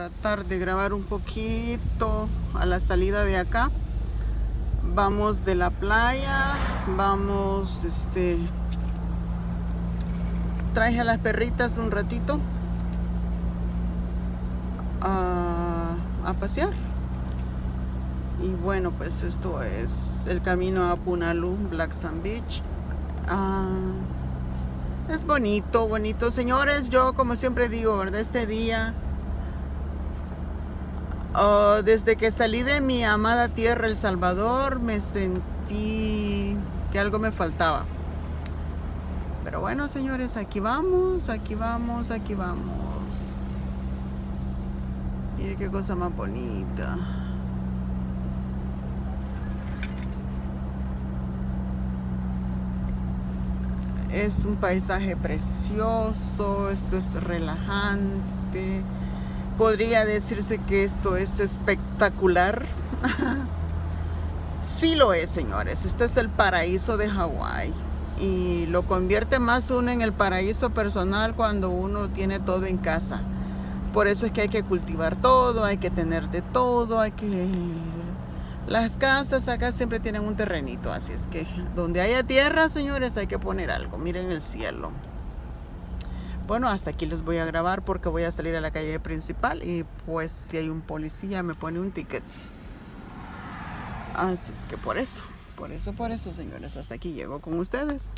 tratar de grabar un poquito a la salida de acá. Vamos de la playa, vamos, este, traje a las perritas un ratito a, a pasear. Y bueno, pues esto es el camino a Punalú, Black Sand Beach. Ah, es bonito, bonito. Señores, yo como siempre digo, ¿verdad? Este día, oh, desde que salí de mi amada tierra, El Salvador, me sentí que algo me faltaba. Pero bueno, señores, aquí vamos, aquí vamos, aquí vamos. Mire qué cosa más bonita. Es un paisaje precioso, esto es relajante. Podría decirse que esto es espectacular. sí lo es, señores. Este es el paraíso de Hawái. Y lo convierte más uno en el paraíso personal cuando uno tiene todo en casa. Por eso es que hay que cultivar todo, hay que tener de todo, hay que las casas acá siempre tienen un terrenito, así es que donde haya tierra, señores, hay que poner algo. Miren el cielo. Bueno, hasta aquí les voy a grabar porque voy a salir a la calle principal y pues si hay un policía me pone un ticket. Así es que por eso, por eso, por eso, señores, hasta aquí llego con ustedes.